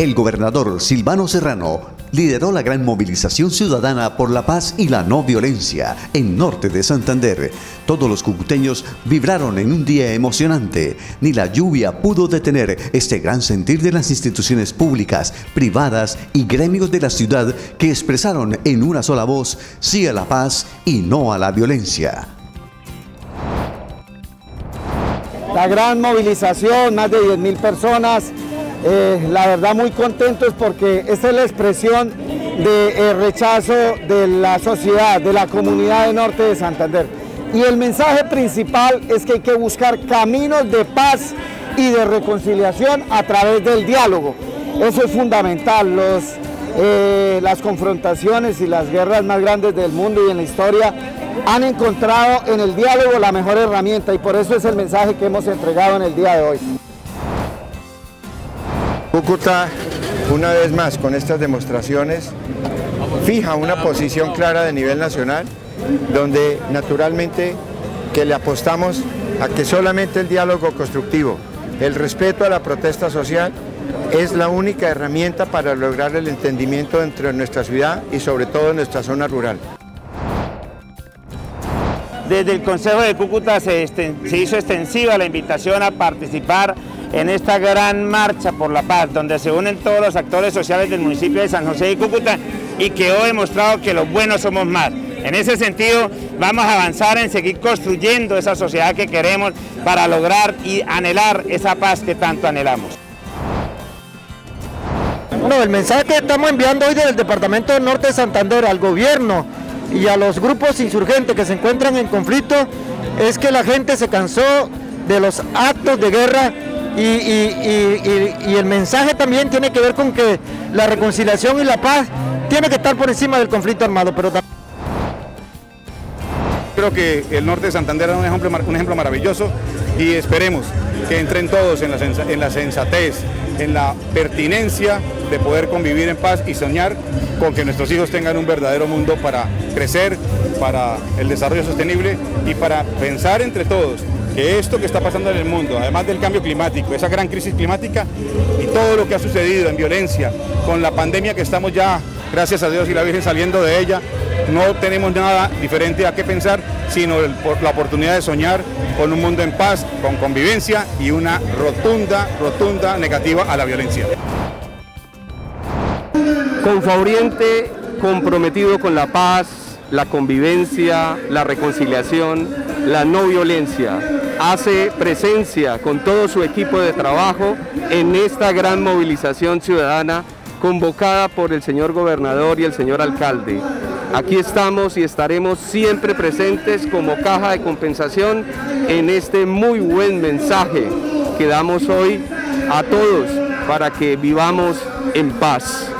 el gobernador Silvano Serrano lideró la gran movilización ciudadana por la paz y la no violencia en norte de Santander. Todos los cucuteños vibraron en un día emocionante. Ni la lluvia pudo detener este gran sentir de las instituciones públicas, privadas y gremios de la ciudad que expresaron en una sola voz sí a la paz y no a la violencia. La gran movilización, más de 10.000 personas, eh, la verdad muy contentos porque esta es la expresión de eh, rechazo de la sociedad, de la comunidad de Norte de Santander. Y el mensaje principal es que hay que buscar caminos de paz y de reconciliación a través del diálogo. Eso es fundamental. Eh, las confrontaciones y las guerras más grandes del mundo y en la historia han encontrado en el diálogo la mejor herramienta y por eso es el mensaje que hemos entregado en el día de hoy. Cúcuta, una vez más, con estas demostraciones, fija una posición clara de nivel nacional, donde naturalmente que le apostamos a que solamente el diálogo constructivo, el respeto a la protesta social, es la única herramienta para lograr el entendimiento entre nuestra ciudad y sobre todo nuestra zona rural. Desde el Consejo de Cúcuta se, se hizo extensiva la invitación a participar en esta gran marcha por la paz, donde se unen todos los actores sociales del municipio de San José de Cúcuta y que hoy demostrado que los buenos somos más. En ese sentido, vamos a avanzar en seguir construyendo esa sociedad que queremos para lograr y anhelar esa paz que tanto anhelamos. No, el mensaje que estamos enviando hoy desde el Departamento del Norte de Santander al gobierno y a los grupos insurgentes que se encuentran en conflicto es que la gente se cansó de los actos de guerra y, el mensaje también tiene que ver con que la reconciliación y la paz tiene que estar por encima del conflicto armado. Pero Creo que el norte de Santander es un ejemplo, maravilloso y esperemos que entren todos en la sensatez, en la pertinencia de poder convivir en paz y soñar con que nuestros hijos tengan un verdadero mundo para crecer, para el desarrollo sostenible y para pensar entre todos que esto que está pasando en el mundo, además del cambio climático, esa gran crisis climática y todo lo que ha sucedido en violencia, con la pandemia que estamos ya, gracias a Dios y la Virgen saliendo de ella, no tenemos nada diferente a qué pensar, sino la oportunidad de soñar con un mundo en paz, con convivencia y una rotunda, rotunda negativa a la violencia. Confauriente comprometido con la paz, la convivencia, la reconciliación, la no violencia. Hace presencia con todo su equipo de trabajo en esta gran movilización ciudadana convocada por el señor gobernador y el señor alcalde. Aquí estamos y estaremos siempre presentes como caja de compensación en este muy buen mensaje que damos hoy a todos para que vivamos en paz.